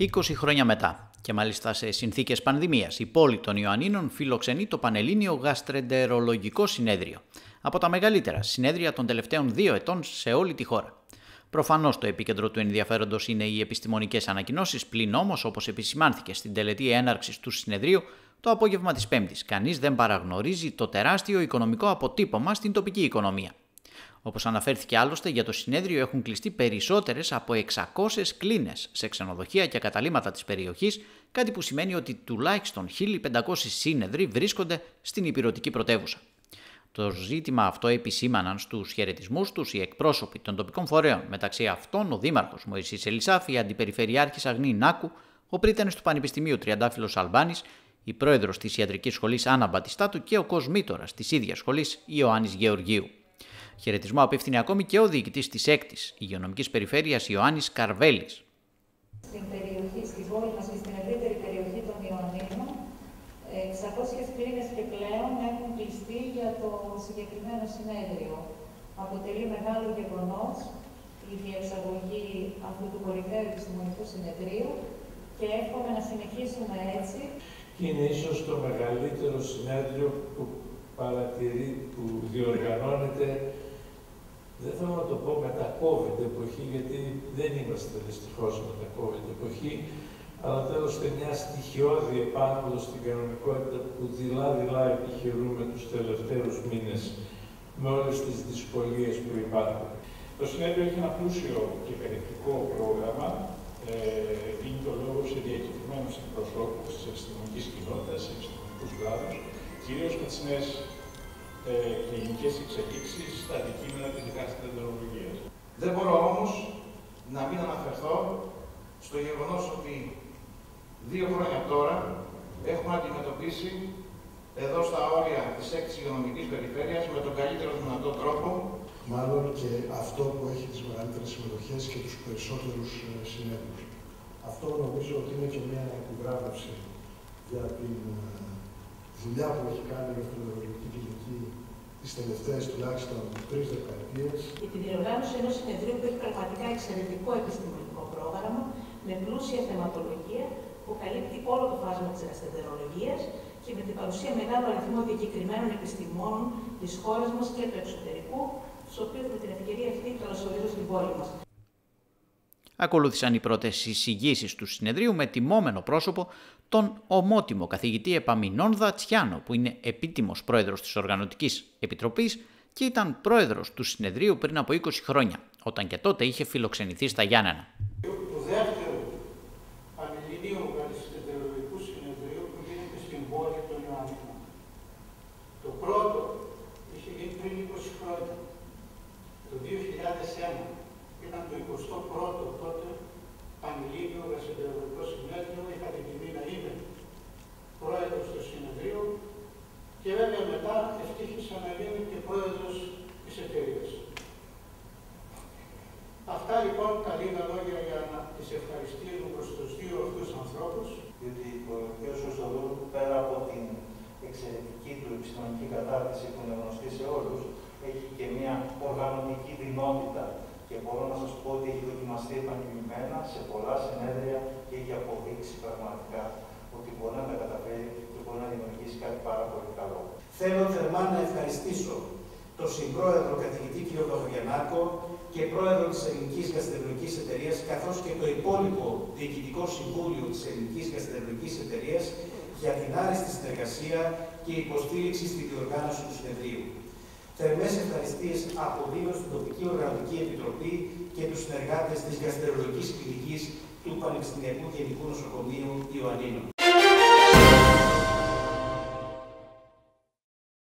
20 χρόνια μετά και μάλιστα σε συνθήκες πανδημίας, η πόλη των Ιωαννίνων φιλοξενεί το Πανελλήνιο Γαστρεντερολογικό Συνέδριο, από τα μεγαλύτερα συνέδρια των τελευταίων δύο ετών σε όλη τη χώρα. Προφανώς το επίκεντρο του ενδιαφέροντος είναι οι επιστημονικές ανακοινώσεις, πλην όμως, όπως επισημάνθηκε στην τελετή έναρξης του συνεδρίου, το απόγευμα της Πέμπτης, κανείς δεν παραγνωρίζει το τεράστιο οικονομικό αποτύπωμα στην τοπική οικονομία. Όπως αναφέρθηκε άλλωστε, για το συνέδριο έχουν κλειστεί περισσότερες από 600 κλίνες σε ξενοδοχεία και καταλήμματα της περιοχής, κάτι που σημαίνει ότι τουλάχιστον 1500 σύνεδροι βρίσκονται στην υπηρετική πρωτεύουσα. Το ζήτημα αυτό επισήμαναν στους χαιρετισμούς τους οι εκπρόσωποι των τοπικών φορέων, μεταξύ αυτών ο Δήμαρχος Μωησή Ελισάφη, η Αντιπεριφερειάρχης Αγνή Νάκου, ο πρίτανη του Πανεπιστημίου Τριαντάφυλλος Αλμπάνης, η πρόεδρος της Ιατρικής Σχολής Άννα Μπατιστάτου και ο κοσμήτορας της ίδιας σχολής Ιωάννης Γεωργίου. Χαιρετισμό απέφθηνε ακόμη και ο διοικητής της 6η Υγειονομικής Περιφέρειας Ιωάννης Καρβέλης. Στην περιοχή, στην πόλη μας και στην ευρύτερη περιοχή των Ιωαννίνων, 600 κλίνε και πλέον έχουν κλειστεί για το συγκεκριμένο συνέδριο. Αποτελεί μεγάλο γεγονός η διεξαγωγή αυτού του κορυφαίου επιστημονικού συνεδρίου και εύχομαι να συνεχίσουμε έτσι. Είναι ίσως το μεγαλύτερο συνέδριο που παρατηρεί, που διοργανώνεται δεν θέλω να το πω μετά COVID εποχή, γιατί δεν είμαστε δυστυχώς μετά COVID εποχή, αλλά τέλος και μια στοιχειώδη επάνωδο στην κανονικότητα που δειλά-δειλά επιχειρούμε τους τελευταίους μήνες με όλες τις δυσκολίες που υπάρχουν. Το συνέδριο έχει ένα πλούσιο και περιεκτικό πρόγραμμα. Ε, δίνει το λόγο σε διακεκριμένους εκπροσώπους της επιστημονικής κοινότητας, σε επιστημονικού κλάδους, κυρίως με τις νέες ε, κλινικές εξελίξεις Δεν μπορώ όμως να μην αναφερθώ στο γεγονός ότι δύο χρόνια τώρα έχουμε αντιμετωπίσει εδώ στα όρια της 6η υγειονομικής περιφέρειας με τον καλύτερο δυνατό τρόπο. Μάλλον και αυτό που έχει τις μεγαλύτερες συμμετοχές και τους περισσότερους ε, συνέδρους. Αυτό νομίζω ότι είναι και μια επιβράβευση για την ε, δουλειά που έχει κάνει η Ευθυνολογική Κλινική τις τελευταίες τουλάχιστον τρεις δεκαετίες. Για τη διοργάνωση ενός συνεδρίου που έχει πραγματικά εξαιρετικό επιστημονικό πρόγραμμα με πλούσια θεματολογία που καλύπτει όλο το φάσμα της ασθεντερολογία και με την παρουσία μεγάλου αριθμού διακεκριμένων επιστημόνων της χώρας μας και του εξωτερικού, του οποίους με την ευκαιρία αυτή καλωσορίζω στην πόλη μας. Ακολούθησαν οι πρώτες εισηγήσεις του συνεδρίου με τιμόμενο πρόσωπο τον ομότιμο καθηγητή Επαμινόνδα Τσιάνο, που είναι επίτιμος πρόεδρος της Οργανωτικής Επιτροπής και ήταν πρόεδρος του συνεδρίου πριν από 20 χρόνια, όταν και τότε είχε φιλοξενηθεί στα Γιάννενα. Το δεύτερο πανελληνίου αριστοτελογικού συνεδρίου που γίνεται στην πόλη των Ιωάννων. Το πρώτο είχε γίνει πριν 20 χρόνια, το 2001. Ήταν το 21ο τότε Πανελλήνιο Γασιτερολογικό Συνέδριο. Είχα την τιμή να είμαι πρόεδρος του συνεδρίου και βέβαια μετά ευτύχησα να είμαι και πρόεδρος της εταιρείας. Αυτά λοιπόν τα λίγα λόγια για να τις ευχαριστήσω προς τους δύο αυτούς ανθρώπους. Διότι ο κ. Σωστοδούλου πέρα από την εξαιρετική του επιστημονική κατάρτιση που είναι γνωστή σε όλους, έχει και μια οργανωτική δυνότητα και μπορώ να σας πω ότι έχει δοκιμαστεί επανειλημμένα σε πολλά συνέδρια και έχει αποδείξει πραγματικά ότι μπορεί να τα καταφέρει και μπορεί να δημιουργήσει κάτι πάρα πολύ καλό. Θέλω θερμά να ευχαριστήσω τον συμπρόεδρο καθηγητή κ. Παπαγιαννάκο και πρόεδρο της Ελληνικής Γαστρενολογικής Εταιρείας, καθώς και το υπόλοιπο Διοικητικό Συμβούλιο της Ελληνικής Γαστρενολογικής Εταιρείας για την άριστη συνεργασία και υποστήριξη στη διοργάνωση του συνεδρίου. Θερμές ευχαριστίες αποδίδω στην τοπική οργανωτική επιτροπή και τους συνεργάτες της γαστρολογικής κλινικής του Πανεπιστημιακού Γενικού Νοσοκομείου Ιωαννίνων.